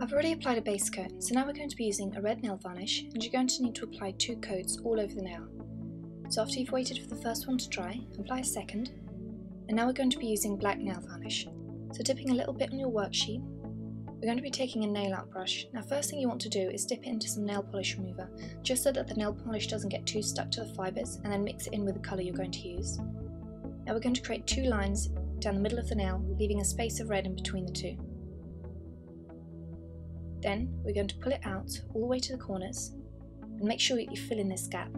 I've already applied a base coat, so now we're going to be using a red nail varnish and you're going to need to apply two coats all over the nail. So after you've waited for the first one to dry, apply a second, and now we're going to be using black nail varnish. So dipping a little bit on your worksheet, we're going to be taking a nail art brush. Now first thing you want to do is dip it into some nail polish remover, just so that the nail polish doesn't get too stuck to the fibres, and then mix it in with the colour you're going to use. Now we're going to create two lines down the middle of the nail, leaving a space of red in between the two. Then we're going to pull it out all the way to the corners and make sure that you fill in this gap.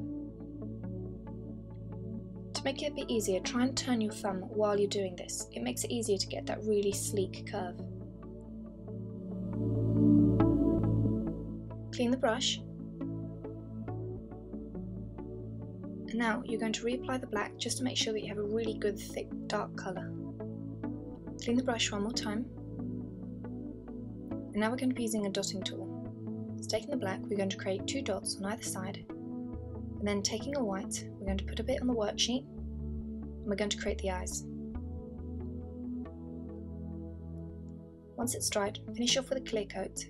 To make it a bit easier, try and turn your thumb while you're doing this. It makes it easier to get that really sleek curve. Clean the brush. And now you're going to reapply the black just to make sure that you have a really good thick dark colour. Clean the brush one more time and now we're going to be using a dotting tool. So taking the black, we're going to create two dots on either side. And then taking a white, we're going to put a bit on the worksheet. And we're going to create the eyes. Once it's dried, finish off with a clear coat.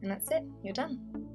And that's it, you're done.